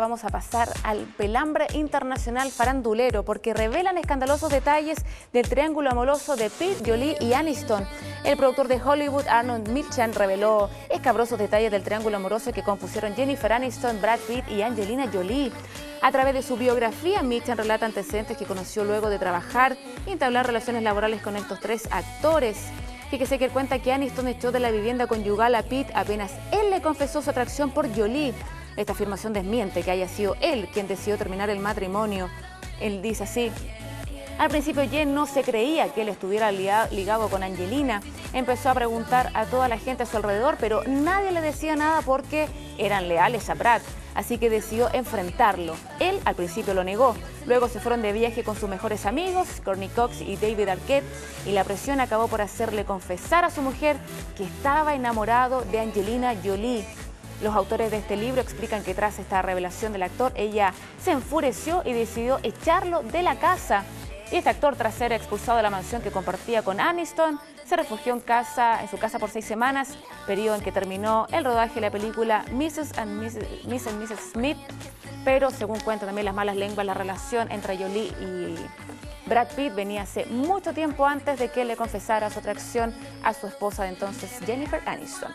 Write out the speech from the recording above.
Vamos a pasar al pelambre internacional farandulero porque revelan escandalosos detalles del triángulo amoroso de Pete, Jolie y Aniston. El productor de Hollywood, Arnold Milchan, reveló escabrosos detalles del triángulo amoroso que compusieron Jennifer Aniston, Brad Pitt y Angelina Jolie. A través de su biografía, Milchan relata antecedentes que conoció luego de trabajar y entablar relaciones laborales con estos tres actores. Fíjese que él cuenta que Aniston echó de la vivienda conyugal a Pete apenas él le confesó su atracción por Jolie. Esta afirmación desmiente que haya sido él quien decidió terminar el matrimonio. Él dice así, al principio Jen no se creía que él estuviera ligado con Angelina. Empezó a preguntar a toda la gente a su alrededor, pero nadie le decía nada porque eran leales a Brad. Así que decidió enfrentarlo. Él al principio lo negó. Luego se fueron de viaje con sus mejores amigos, Courtney Cox y David Arquette, y la presión acabó por hacerle confesar a su mujer que estaba enamorado de Angelina Jolie. Los autores de este libro explican que tras esta revelación del actor, ella se enfureció y decidió echarlo de la casa. Y este actor, tras ser expulsado de la mansión que compartía con Aniston, se refugió en, casa, en su casa por seis semanas, periodo en que terminó el rodaje de la película Mrs. and Mrs. Smith. Pero, según cuentan también las malas lenguas, la relación entre Jolie y Brad Pitt venía hace mucho tiempo antes de que le confesara su atracción a su esposa de entonces, Jennifer Aniston.